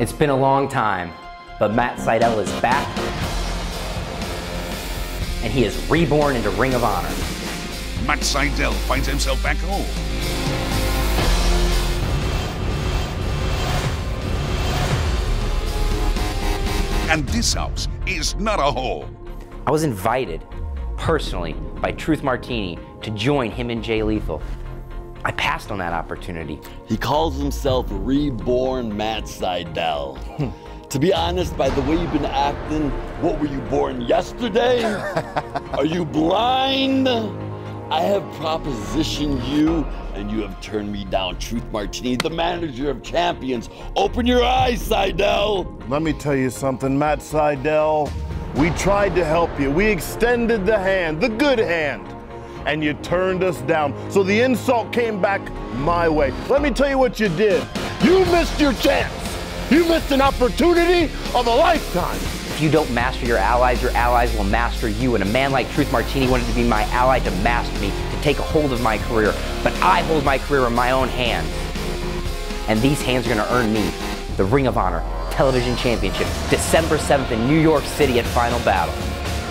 It's been a long time, but Matt Sydal is back, and he is reborn into Ring of Honor. Matt Sydal finds himself back home. And this house is not a home. I was invited personally by Truth Martini to join him and Jay Lethal. I passed on that opportunity. He calls himself Reborn Matt Sydal. to be honest, by the way you've been acting, what were you born yesterday? Are you blind? I have propositioned you, and you have turned me down. Truth Martini, the manager of champions. Open your eyes, Sydal. Let me tell you something, Matt Sydal. We tried to help you. We extended the hand, the good hand, and you turned us down. So the insult came back my way. Let me tell you what you did. You missed your chance. You missed an opportunity of a lifetime. If you don't master your allies, your allies will master you. And a man like Truth Martini wanted to be my ally to master me, to take a hold of my career. But I hold my career in my own hands. And these hands are going to earn me the Ring of Honor Television Championship, December 7th in New York City at Final Battle.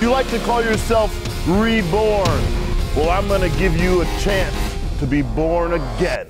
You like to call yourself reborn. Well, I'm going to give you a chance to be born again.